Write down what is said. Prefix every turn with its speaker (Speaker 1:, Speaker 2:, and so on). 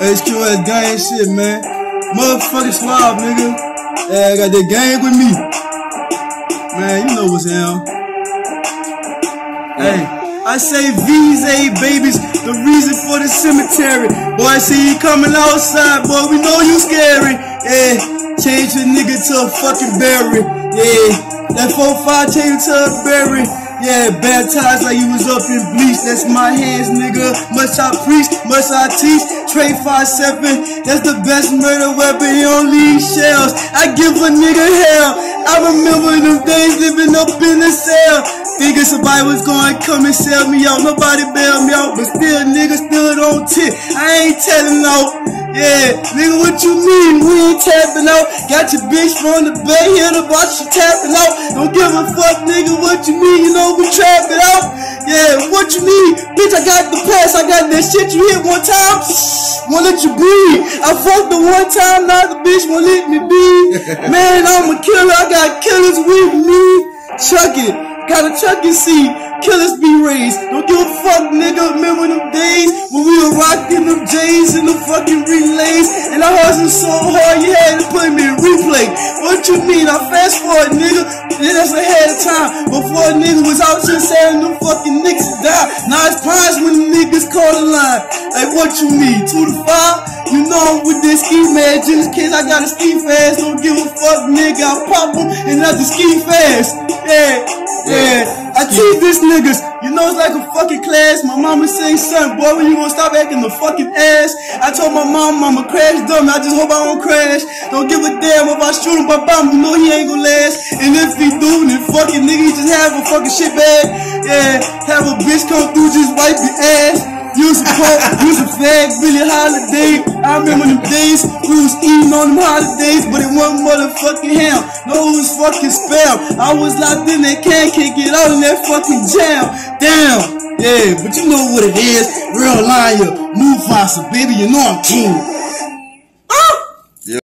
Speaker 1: HQS gang shit, man. Motherfucking Swave, nigga. Yeah, I got that gang with me. Man, you know what's hell. Hey, I say visa babies, the reason for the cemetery. Boy, I see you coming outside, boy, we know you scary. Yeah, change a nigga to a fucking berry. Yeah, that 4-5 change to a berry. Yeah, baptized like you was up in bleach. That's my hands, nigga. Must I preach? Must I teach? Trade 5-7. That's the best murder weapon. He leave shells. I give a nigga hell. I remember them days living up in the cell. Thinking somebody was gonna come and sell me out. Nobody bailed me out, but still, nigga, still don't tip. I ain't telling out. Yeah, nigga, what you mean? We ain't tapping out. Got your bitch from the bay here to watch you tapping out. Don't give a fuck, nigga, what you mean? You know we trapping out. Yeah, what you need? Bitch, I got the pass. I got that shit you hit one time. Won't let you breathe. I fucked the one time, now the bitch won't let me be. Man, I'm a killer. I got killers with me. Chuck it. Got a chuck and see. Killers be raised. Don't give a fuck, nigga. Remember them days the fucking relays? And I hustled so hard, you had to put me in replay. What you mean? I fast forward, nigga. Yeah, that's ahead of time. Before a nigga was out here saying them fucking niggas die. Now it's prize when the niggas call the line. Like, what you mean? Two to five? You know I'm with this ski man. Just in I got a ski fast. Don't give a fuck, nigga. I pop them and I just ski fast. Yeah, yeah. I teach these niggas, you know it's like a fucking class. My mama say, son, boy, when you gonna stop acting the fucking ass? I told my mom, mama, crash dumb. I just hope I don't crash. Don't give a damn if I shoot him by bomb, you know he ain't gonna last. And if he do, then fucking nigga, he just have a fucking shit bag. Yeah, have a bitch come through, just wipe your ass. Use a coke, use a fag, Billie Holiday. I remember them days we was eating on them holidays, but it wasn't motherfucking ham. No, it was fucking spam. I was locked in that can, can't get out in that fucking jam. Damn, yeah, but you know what it is. Real lion, Mufasa, baby, you know I'm king.